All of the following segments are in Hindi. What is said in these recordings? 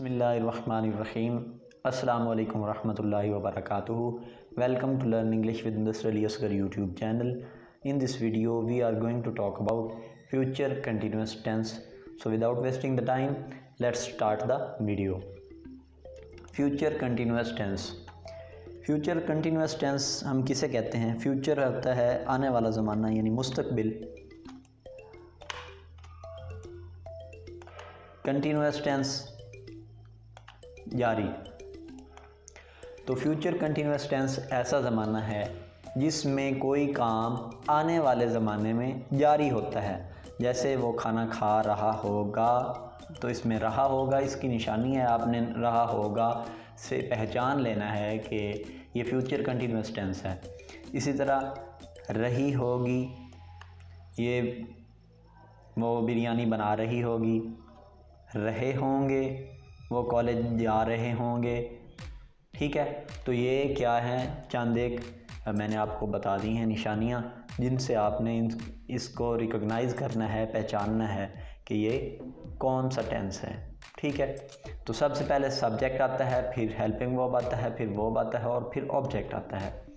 बसमीम अल्लाम वरहमल वबरक welcome to learn English with Asghar YouTube channel in this video we are going to talk about future continuous tense so without wasting the time let's start the video future continuous tense future continuous tense हम किसे कहते हैं? फ्यूचर होता है आने वाला ज़माना, यानी मुस्तकबिल। कंटिन्यूस टेंस जारी। तो फ्यूचर कंटिन्यूस टेंस ऐसा ज़माना है, जिसमें कोई काम आने वाले ज़माने में जारी होता है। जैसे वो खाना खा रहा होगा तो इसमें रहा होगा, इसकी निशानी है, आपने रहा होगा से पहचान लेना है कि ये फ्यूचर कंटिन्यूस टेंस है। इसी तरह रही होगी, ये वो बिरयानी बना रही होगी, रहे होंगे वो कॉलेज जा रहे होंगे। ठीक है? तो ये क्या है? चंद एक मैंने आपको बता दी हैं निशानियाँ जिनसे आपने इसको रिकॉग्नाइज़ करना है, पहचानना है कि ये कौन सा टेंस है। ठीक है? तो सबसे पहले सब्जेक्ट आता है, फिर हेल्पिंग वर्ब आता है, फिर वर्ब आता है और फिर ऑब्जेक्ट आता है।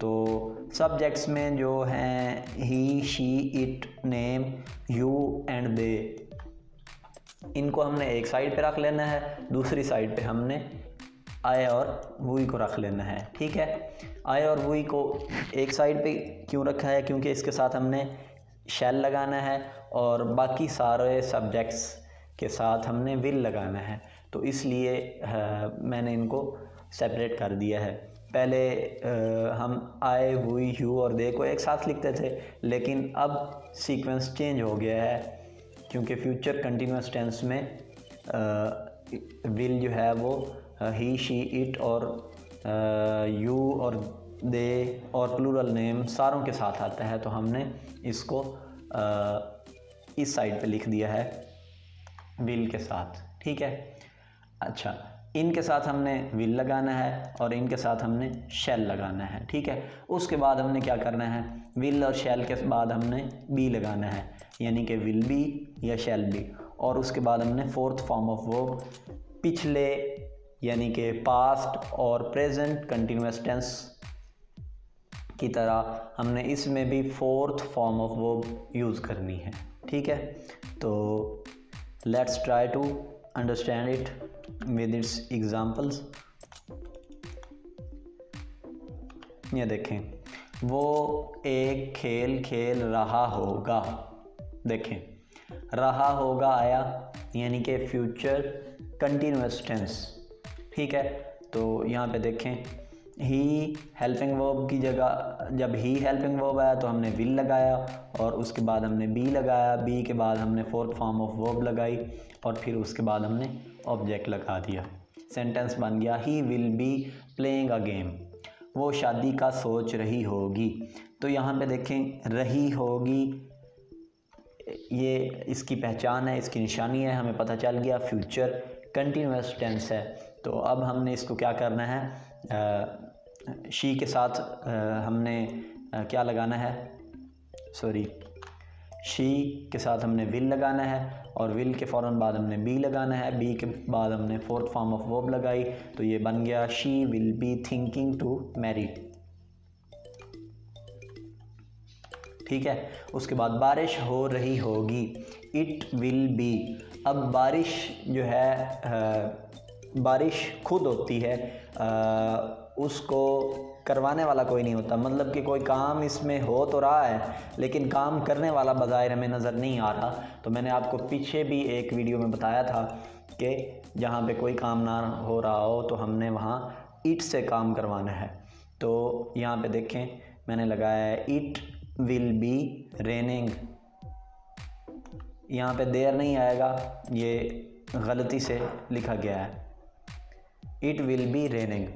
तो सब्जेक्ट्स में जो हैं he she it name you and they इनको हमने एक साइड पे रख लेना है दूसरी साइड पे हमने आय और वुई को रख लेना है ठीक है? आय और वुई को एक साइड पे क्यों रखा है? क्योंकि इसके साथ हमने शेल लगाना है और बाकी सारे सब्जेक्ट्स के साथ हमने विल लगाना है। तो इसलिए मैंने इनको सेपरेट कर दिया है। पहले आ, हम आए हुई यू और दे को एक साथ लिखते थे लेकिन अब सीक्वेंस चेंज हो गया है। क्योंकि फ्यूचर कंटिन्यूस टेंस में विल जो है वो ही शी इट और यू और दे और प्लूरल नेम सारों के साथ आता है तो हमने इसको इस साइड पे लिख दिया है विल के साथ। ठीक है? अच्छा। इनके साथ हमने विल लगाना है और इनके साथ हमने शेल लगाना है, ठीक है? उसके बाद हमने क्या करना है? विल और शेल के बाद हमने बी लगाना है, यानी कि विल बी या शेल बी। और उसके बाद हमने फोर्थ फॉर्म ऑफ़ वर्ब, पिछले, यानी कि पास्ट और प्रेजेंट कंटिन्यूस टेंस की तरह हमने इसमें भी fourth form of verb use करनी है, ठीक है? तो let's try to understand it with its examples. ये देखें, वो एक खेल खेल रहा होगा। देखें, रहा होगा आया, यानी कि फ्यूचर कंटिन्यूस टेंस ठीक है तो यहाँ पे देखें ही हेल्पिंग वर्ब की जगह, जब ही हेल्पिंग वर्ब आया तो हमने विल लगाया और उसके बाद हमने बी लगाया। बी के बाद हमने फोर्थ फॉर्म ऑफ़ वर्ब लगाई और फिर उसके बाद हमने ऑब्जेक्ट लगा दिया। सेंटेंस बन गया he will be playing a game वो शादी का सोच रही होगी। तो यहाँ पे देखें, रही होगी, ये इसकी पहचान है, इसकी निशानी है, हमें पता चल गया फ्यूचर कंटिन्यूस टेंस है। तो अब हमने इसको क्या करना है? शी के साथ आ, हमने आ, क्या लगाना है? सॉरी शी के साथ हमने विल लगाना है और विल के फ़ौर बाद हमने बी लगाना है। बी के बाद हमने फोर्थ फॉर्म ऑफ़ वर्ब लगाई तो ये बन गया she will be thinking to marry ठीक है? उसके बाद बारिश हो रही होगी। इट विल बी अब बारिश जो है बारिश खुद होती है उसको करवाने वाला कोई नहीं होता। मतलब कि कोई काम इसमें हो तो रहा है, लेकिन काम करने वाला बाज़ाहिर हमें नज़र नहीं आ रहा। तो मैंने आपको पीछे भी एक वीडियो में बताया था कि जहाँ पे कोई काम ना हो रहा हो तो हमने वहाँ ईट से काम करवाना है। तो यहाँ पे देखें, मैंने लगाया है, ईट विल बी रेनिंग। यहाँ पे देर नहीं आएगा, ये गलती से लिखा गया है। इट विल बी रेनिंग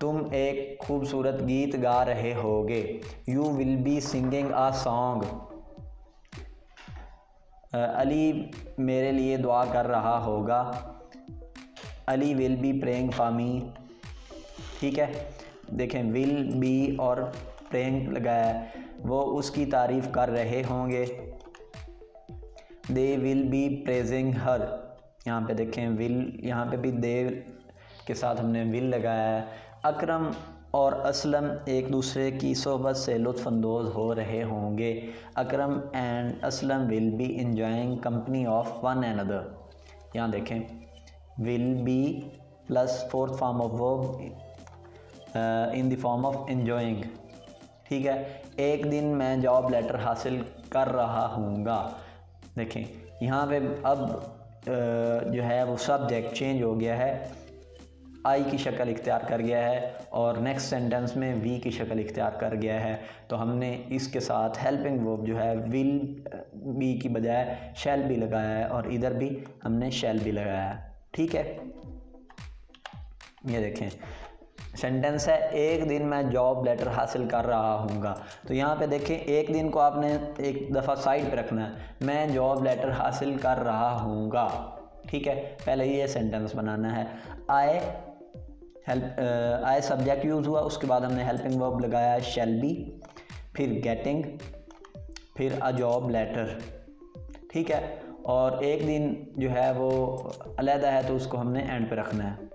तुम एक खूबसूरत गीत गा रहे होगे। You will be singing a song Ali मेरे लिए दुआ कर रहा होगा। Ali will be praying for me ठीक है? देखें विल बी और प्रेइंग लगाया है वो उसकी तारीफ़ कर रहे होंगे। They will be praising her यहाँ पे देखें विल यहाँ पे भी दे के साथ हमने विल लगाया है। अकरम और असलम एक दूसरे की सोहबत से लुत्फानंदोज़ हो रहे होंगे। Akram and Aslam will be enjoying company of one and other यहाँ देखें। Will be plus fourth form of verb in the form of enjoying ठीक है। एक दिन मैं जॉब लेटर हासिल कर रहा हूँगा। देखें। यहाँ पे अब uh, जो है वो सब्जेक्ट चेंज हो गया है। आई की शक्ल इख्तियार कर गया है और नेक्स्ट सेंटेंस में वी की शक्ल इख्तियार कर गया है। तो हमने इसके साथ हेल्पिंग वर्ब जो है विल बी की बजाय शेल भी लगाया है और इधर भी हमने शेल भी लगाया है। ठीक है? ये देखें। सेंटेंस है, एक दिन मैं जॉब लेटर हासिल कर रहा हूँगा। तो यहाँ पे देखें, एक दिन को आपने एक दफ़ा साइड पे रखना है। मैं जॉब लेटर हासिल कर रहा हूँगा। ठीक है? पहले ये सेंटेंस बनाना है। आए हेल्प आए सब्जेक्ट यूज़ हुआ, उसके बाद हमने हेल्पिंग वर्ब लगाया शेल बी फिर गेटिंग फिर अ जॉब लेटर ठीक है? और एक दिन जो है वो अलहदा है तो उसको हमने एंड पे रखना है।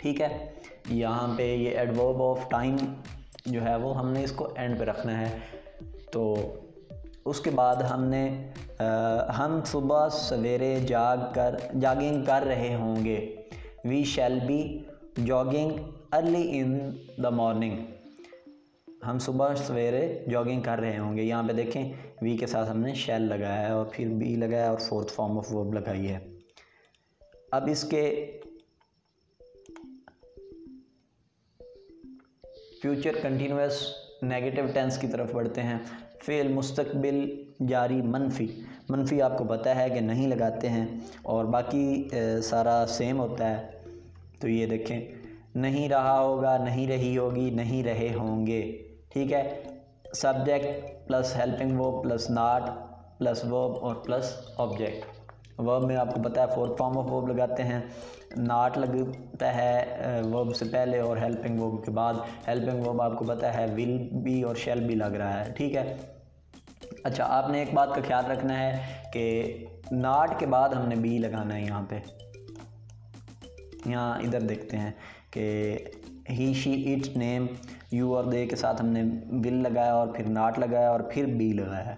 ठीक है? यहाँ पे ये एडवर्ब ऑफ़ टाइम जो है वो हमने इसको एंड पे रखना है। तो उसके बाद हमने हम सुबह सवेरे जाग कर, जॉगिंग कर रहे होंगे। We shall be jogging early in the morning हम सुबह सवेरे जॉगिंग कर रहे होंगे। यहाँ पे देखें वी के साथ हमने शैल लगाया है और फिर बी लगाया और फोर्थ फॉर्म ऑफ़ वर्ब लगाई है। अब इसके फ्यूचर कंटिन्यूस नेगेटिव टेंस की तरफ़ बढ़ते हैं। फ़ेल मुस्तकबिल जारी मनफी। मनफी आपको पता है कि नहीं लगाते हैं और बाकी सारा सेम होता है। तो ये देखें, नहीं रहा होगा, नहीं रही होगी, नहीं रहे होंगे। ठीक है? सब्जेक्ट प्लस हेल्पिंग वो प्लस नाट प्लस वर्ब और प्लस ऑब्जेक्ट। वर्ब में आपको पता है फोर्थ फॉर्म ऑफ़ वर्ब लगाते हैं। नाट लगता है वर्ब से पहले और हेल्पिंग वर्ब के बाद। हेल्पिंग वर्ब आपको पता है, विल भी और शेल भी लग रहा है। ठीक है? अच्छा आपने एक बात का ख्याल रखना है कि नाट के बाद हमने बी लगाना है यहाँ पे। यहाँ इधर देखते हैं कि he she its name you और दे के साथ हमने विल लगाया और फिर नाट लगाया और फिर बी लगाया। है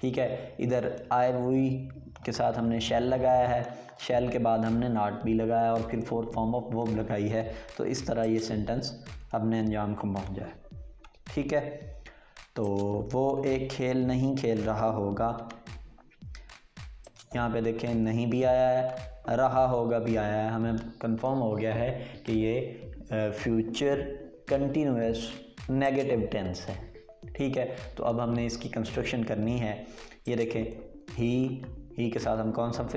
ठीक है? इधर आई वी के साथ हमने शेल लगाया है। शेल के बाद हमने नाट भी लगाया और फिर फोर्थ फॉर्म ऑफ़ वर्ब लगाई है। तो इस तरह ये सेंटेंस अपने अंजाम को पहुँच जाए। ठीक है? तो वो एक खेल नहीं खेल रहा होगा। यहाँ पे देखें, नहीं भी आया है, रहा होगा भी आया है। हमें कंफर्म हो गया है कि ये फ्यूचर कंटिन्यूस नेगेटिव टेंस है। ठीक है तो अब हमने इसकी कंस्ट्रक्शन करनी है। ये देखें ही ही के साथ हम कौन सा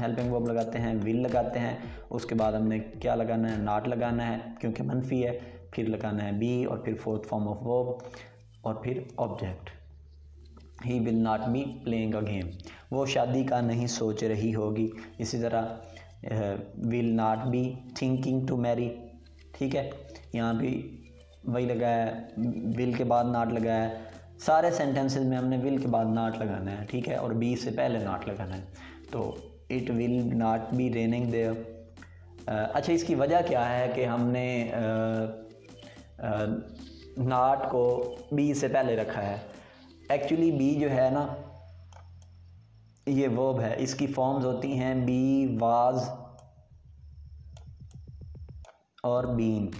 हेल्पिंग वर्ब लगाते हैं? विल लगाते हैं। उसके बाद हमने क्या लगाना है? नाट लगाना है, क्योंकि मनफी है फिर लगाना है बी और फिर फोर्थ फॉर्म ऑफ़ वर्ब और फिर object he will not be playing a game वो शादी का नहीं सोच रही होगी. इसी तरह will not be thinking to marry ठीक है? यहाँ भी वही लगाया विल के बाद नाट लगाया. है सारे सेंटेंसेस में हमने विल के बाद नाट लगाना है. ठीक है? और बी से पहले नाट लगाना है. तो it will not be raining there अच्छा इसकी वजह क्या है कि हमने नाट को बी से पहले रखा है। एक्चुअली बी जो है ना, ये वर्ब है। इसकी फॉर्म्स होती हैं बी वाज और बीन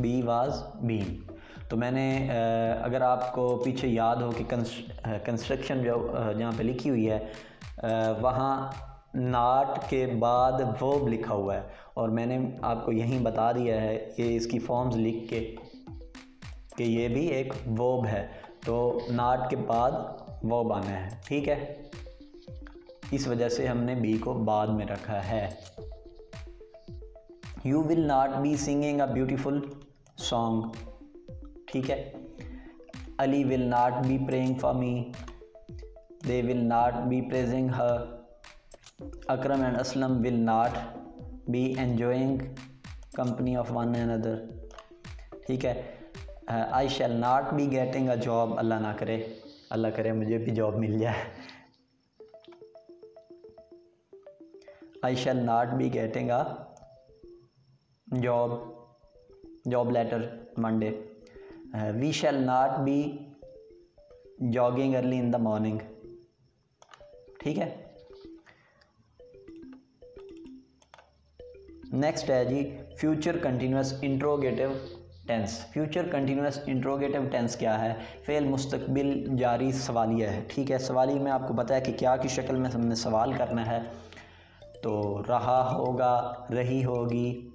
बी वाज बीन तो मैंने अगर आपको पीछे याद हो कि कंस्ट्रक्शन जो जहाँ पे लिखी हुई है वहाँ नाट के बाद वर्ब लिखा हुआ है। और मैंने आपको यहीं बता दिया है कि इसकी फॉर्म्स लिख के, कि ये भी एक वर्ब है। तो नाट के बाद वर्ब आना है, ठीक है? इस वजह से हमने बी को बाद में रखा है। You will not be singing a beautiful song ठीक है? Ali will not be praying for me they will not be praising her and Aslam will not be enjoying company of one and other ठीक है? I shall not be getting a job अल्लाह ना करे। अल्लाह करे, मुझे भी जॉब मिल जाए। I shall not be getting a job job letter Monday we shall not be jogging early in the morning ठीक है? नेक्स्ट है जी future continuous interrogative tense future continuous interrogative tense क्या है? फ़ेल मुस्तकबिल, जारी सवालिया है। ठीक है, सवाली में आपको है कि क्या की शक्ल में हमने सवाल करना है। तो रहा होगा, रही होगी,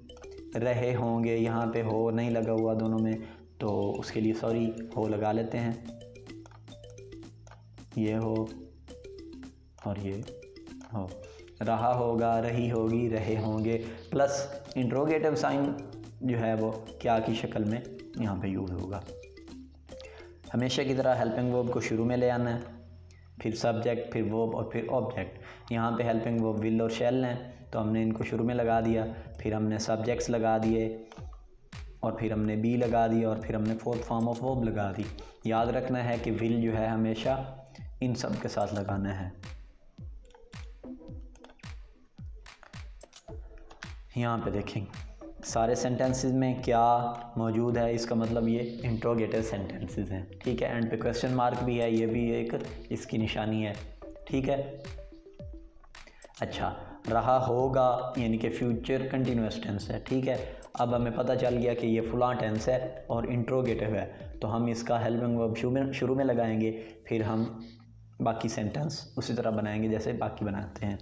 रहे होंगे, यहाँ पे हो, नहीं लगा हुआ दोनों में तो उसके लिए सॉरी हो लगा लेते हैं। ये हो और ये हो। रहा होगा, रही होगी, रहे होंगे। प्लस इंट्रोगेटिव साइन जो है वो क्या की शक्ल में यहाँ पे यूज़ होगा। हमेशा की तरह हेल्पिंग वर्ब को शुरू में ले आना है, फिर सब्जेक्ट फिर वर्ब और फिर ऑब्जेक्ट यहाँ पे हेल्पिंग वर्ब विल और शेल हैं तो हमने इनको शुरू में लगा दिया, फिर हमने सब्जेक्ट्स लगा दिए, और फिर हमने बी लगा दिया और फिर हमने फोर्थ फॉर्म ऑफ़ वर्ब लगा दी। याद रखना है कि विल जो है हमेशा इन सब के साथ लगाना है। यहाँ पे देखेंगे सारे सेंटेंसेस में क्या मौजूद है? इसका मतलब ये इंट्रोगेटिव सेंटेंसेस हैं। ठीक है? एंड पे क्वेश्चन मार्क भी है, ये भी एक, इसकी निशानी है। ठीक है? अच्छा रहा होगा, यानी कि फ्यूचर कंटिन्यूस टेंस है। ठीक है? अब हमें पता चल गया कि ये फुला टेंस है और इंट्रोगेटिव है। तो हम इसका हेल्पिंग वर्ब शुरू में शुरू में लगाएँगे, फिर हम बाकी सेंटेंस उसी तरह बनाएँगे जैसे बाकी बनाते हैं।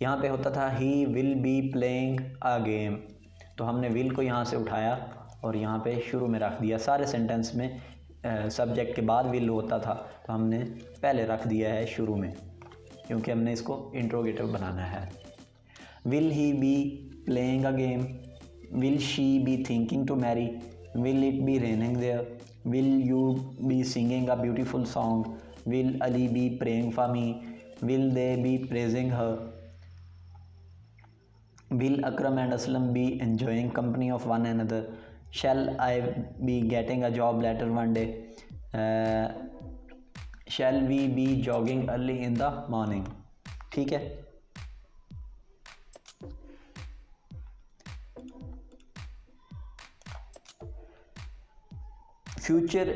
यहाँ पे होता था he will be playing a game तो हमने विल को यहाँ से उठाया और यहाँ पे शुरू में रख दिया। सारे सेंटेंस में सब्जेक्ट के बाद विल होता था तो हमने पहले रख दिया है शुरू में, क्योंकि हमने इसको इंट्रोगेटिव बनाना है। Will he be playing a game will she be thinking to marry will it be raining there will you be singing a beautiful song will Ali be praying for me will they be praising her Will Akram and Aslam be enjoying company of one another? Shall I be getting a job later one day? Uh, shall we be jogging early in the morning? ठीक है future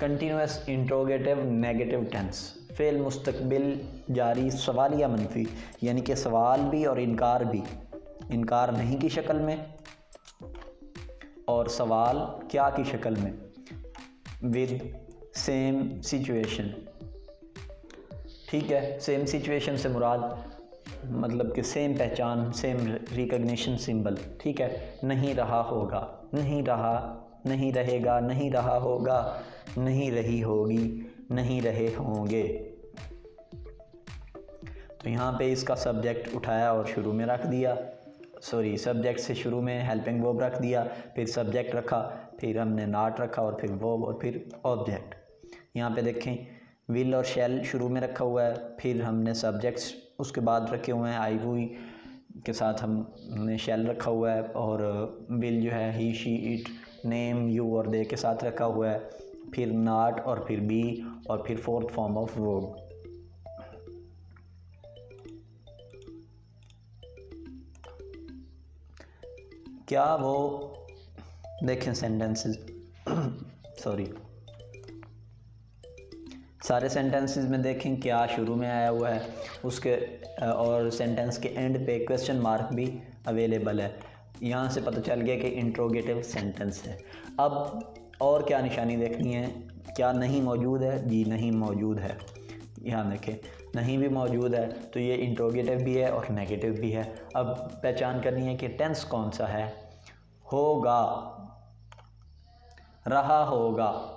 continuous interrogative negative tense fail मुस्तकबिल जारी सवाल या मनफी यानी कि सवाल भी और इनकार भी इनकार नहीं की शक्ल में? और सवाल, क्या की शक्ल में? विद सेम सिचुएशन ठीक है सेम सिचुएशन से मुराद मतलब कि सेम पहचान सेम रिकग्निशन सिंबल ठीक है, नहीं रहा होगा, नहीं रहा, नहीं रहेगा, नहीं रहा होगा, नहीं रही होगी, नहीं रहे होंगे. तो यहाँ पे इसका सब्जेक्ट उठाया और शुरू में रख दिया. सॉरी सब्जेक्ट से शुरू में हेल्पिंग वर्ब रख दिया, फिर सब्जेक्ट रखा, फिर हमने नाट रखा और फिर वर्ब और फिर ऑब्जेक्ट यहाँ पे देखें विल और शेल शुरू में रखा हुआ है, फिर हमने सब्जेक्ट्स उसके बाद रखे हुए हैं आई वुई के साथ हमने शेल रखा हुआ है और विल जो है he she it name you और दे के साथ रखा हुआ है, फिर नाट और फिर बी और फिर फोर्थ फॉर्म ऑफ़ वर्ब क्या वो, देखें सेंटेंसेस सॉरी सारे सेंटेंसेस में देखें क्या शुरू में आया हुआ है। उसके और सेंटेंस के एंड पे क्वेश्चन मार्क भी अवेलेबल है। यहाँ से पता चल गया कि इंट्रोगेटिव सेंटेंस है। अब और क्या निशानी देखनी है? क्या नहीं मौजूद है? जी नहीं मौजूद है। यहाँ देखें। नहीं भी मौजूद है तो ये इंट्रोगेटिव भी है और नेगेटिव भी है। अब पहचान करनी है कि टेंस कौन सा है। होगा। रहा होगा।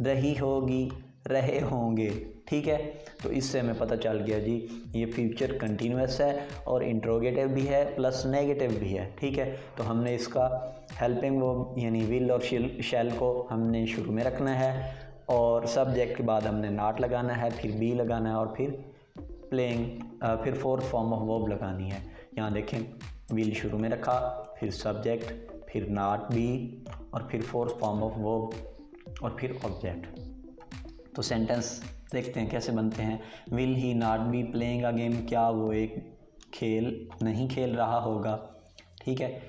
रही होगी। रहे होंगे। ठीक है? तो इससे हमें पता चल गया जी, ये फ्यूचर कंटिन्यूस है और इंट्रोगेटिव भी है प्लस नेगेटिव भी है। ठीक है? तो हमने इसका हेल्पिंग वो, यानी विल और शेल को हमने शुरू में रखना है। और सब्जेक्ट के बाद हमने नाट लगाना है फिर बी लगाना है और फिर प्लेइंग फिर फोर्थ फॉर्म ऑफ़ वर्ब लगानी है। यहाँ देखें विल शुरू में रखा फिर सब्जेक्ट फिर नाट बी और फिर फोर्थ फॉर्म ऑफ़ वर्ब और फिर ऑब्जेक्ट तो सेंटेंस देखते हैं कैसे बनते हैं। Will he not be playing a game क्या वो एक खेल नहीं खेल रहा होगा? ठीक है।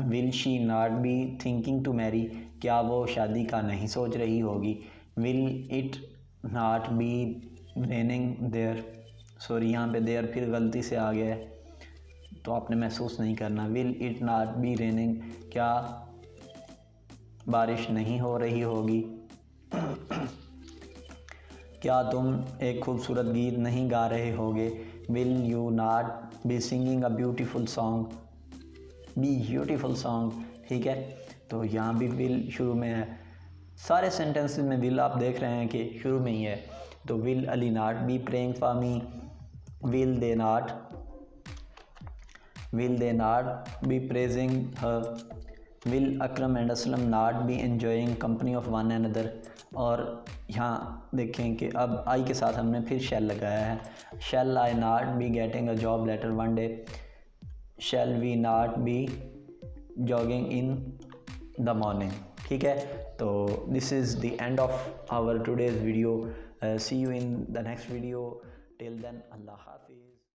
Will she not be thinking to marry क्या वो शादी का नहीं सोच रही होगी? Will it not be raining there sorry यहाँ पे देयर फिर गलती से आ गया है। तो आपने महसूस नहीं करना। Will it not be raining क्या बारिश नहीं हो रही होगी? क्या तुम एक खूबसूरत गीत नहीं गा रहे होगे? Will you not be singing a beautiful song be beautiful song ठीक है? तो यहाँ भी विल शुरू में है। सारे सेंटेंसेस में विल आप देख रहे हैं कि शुरू में ही है। तो will Ali not, be praying for me. Will they not. Will they not, be praising will Akram and Aslam not, be enjoying company of one and other और यहाँ देखें कि अब आई के साथ हमने फिर शेल लगाया है। Shall I not be getting a job letter one day shall we not be jogging in the morning ठीक है? so this is the end of our today's video. Uh, see you in the next video. Till then allah hafiz.